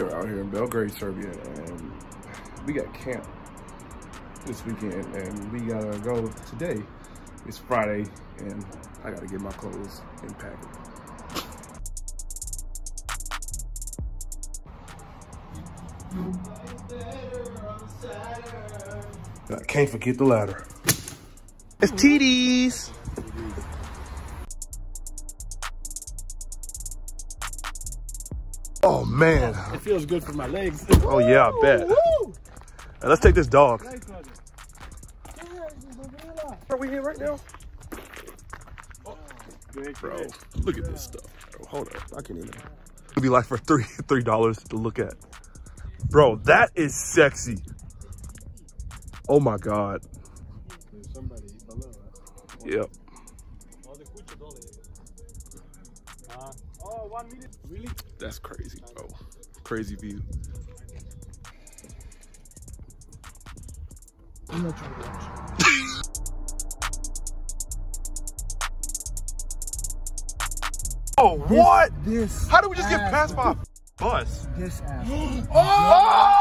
We're out here in Belgrade, Serbia, and we got camp this weekend, and we gotta go today. It's Friday, and I gotta get my clothes and pack it. I can't forget the ladder. It's TD's. Oh man. It feels good for my legs. Oh yeah, I bet. Now, let's take this dog. Are we here right now? Bro, look at this stuff. Bro, hold up. I can't even. It'd be like for three three dollars to look at. Bro, that is sexy. Oh my god. Yep. Oh, one minute. Really? That's crazy, bro. Crazy view. I'm not trying to watch. Oh, what? This. How did we just get past by a bus? This ass. Oh!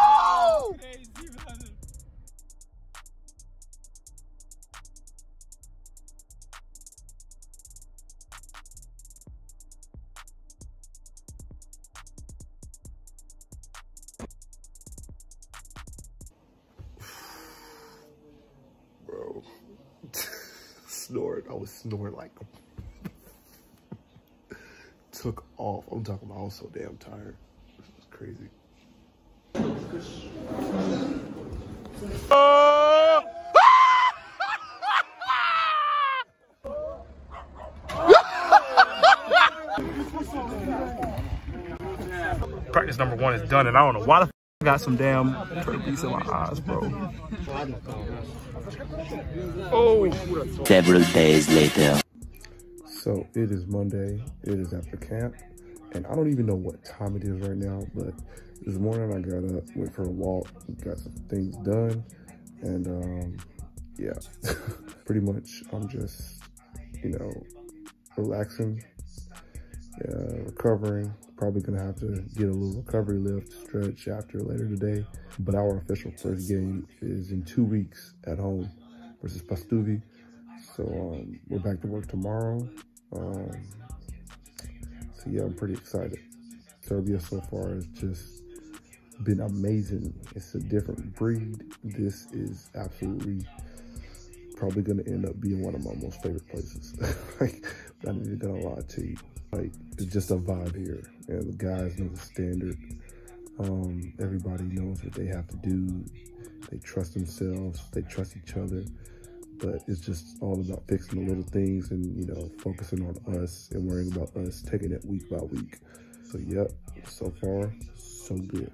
Bro. snoring. I was snoring like took off. I'm talking about I was so damn tired. Is crazy. Uh, Practice number one is done, and I don't know why the I got some damn turkeys in my eyes, bro. Oh. Several days later. So it is Monday. It is after camp. And I don't even know what time it is right now, but this morning I got up, went for a walk, got some things done. And um, yeah, pretty much I'm just, you know, relaxing, uh, recovering. Probably gonna have to get a little recovery lift, stretch after later today. But our official first game is in two weeks at home versus Pastuvi. So um, we're back to work tomorrow. Um, so yeah, I'm pretty excited. Serbia so far has just been amazing. It's a different breed. This is absolutely probably gonna end up being one of my most favorite places. like, not even gonna lie to you. Like, it's just a vibe here. And the guys know the standard. Um, everybody knows what they have to do. They trust themselves. They trust each other but it's just all about fixing the little things and you know focusing on us and worrying about us taking it week by week so yep so far so good